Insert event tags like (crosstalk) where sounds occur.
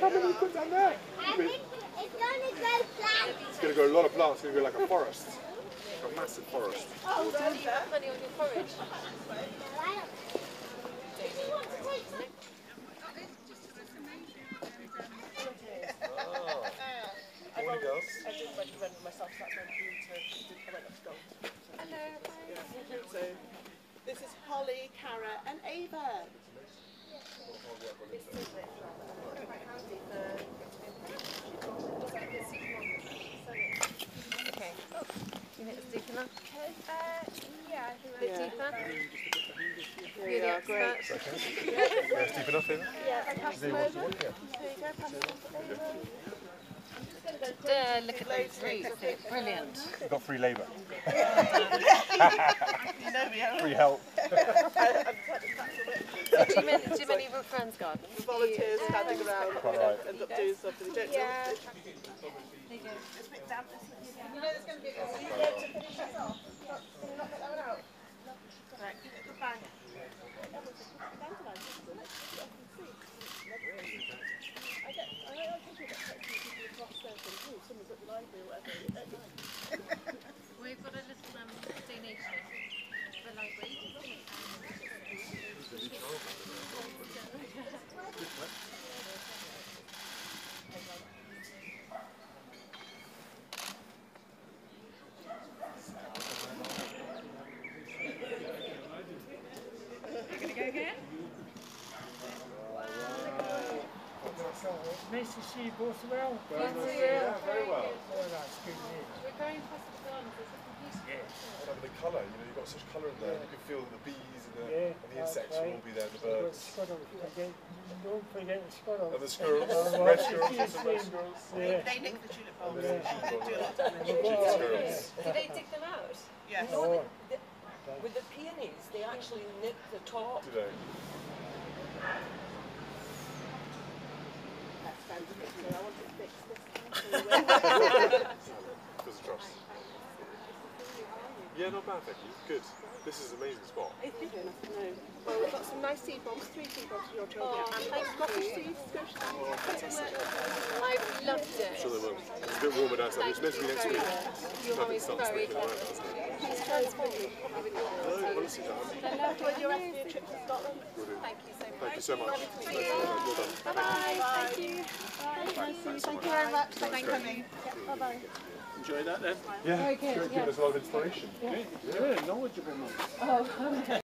look how many you put down there. I think it's gonna grow plants. It's going to grow a lot of plants. It's going to grow like a forest. Like a massive forest. Oh, do you have money on your porridge? Oh. No, I don't. Did you want to take some? Morning, girls. I did recommend myself, so that's why to, I went up to gold. Hello. Yeah. So, this is Holly, Cara and Ava. Okay. You think it's deep enough? Uh, yeah, I think A bit Yeah. deeper? Here Really we are, great. expert. Yeah, it's deep enough, Ava? Yeah, I pass them over. There you go, pass it on to Ava. Uh, look at those roots. They're brilliant. We've got free labour. You know me, haven't Free help. Do you many, do you of your friends garden? you? Volunteers standing around, you Quite know, right. end up doing something. You don't Yeah. know. Right, give it the bang. I get, I I think you get quite a few people across there from, We've got a little um, donation for the library. Nice to see you both well. Very nice. Yeah, very well. Oh, that's good news. We're going past the gardens. There's something beautiful. Yeah. And the colour, you know, you've got such colour in there. You can feel the bees and the, Yeah, and the that's insects will right. all be there, the But birds. squirrels, forget, don't forget the squirrels. And the squirrels, Oh, red squirrels, it's red squirrels. Yeah. They nick the tulip bulbs. Yeah. Do a lot of damage. We've got all- Do they dig them out? Yes. Oh, With the peonies, they actually nick the top. Do they? That's fantastic. So I want to fix this time. There's a trust. Yeah, not bad, thank you. Good. This is an amazing spot. It's big enough to know. Well, we've got some nice seed bombs, three seed bombs for your children. Oh, and Scottish seeds, Scottish seeds. I've loved it. I'm sure they will. It's a bit warmer down south. It's meant to be next week. Your mum Nothing is very clever. right, doesn't it? She's transformed. Probably your No, honestly, no. Enjoy your rest of your trip to Scotland. Thank you so much. Thank you so much. Nice to meet you. Well done. Bye-bye. Thank you. Thank you very much. Thanks for coming. Bye-bye. enjoy that then. Yeah, very good. Giving us a lot of inspiration. You're a knowledgeable oh, (laughs) man.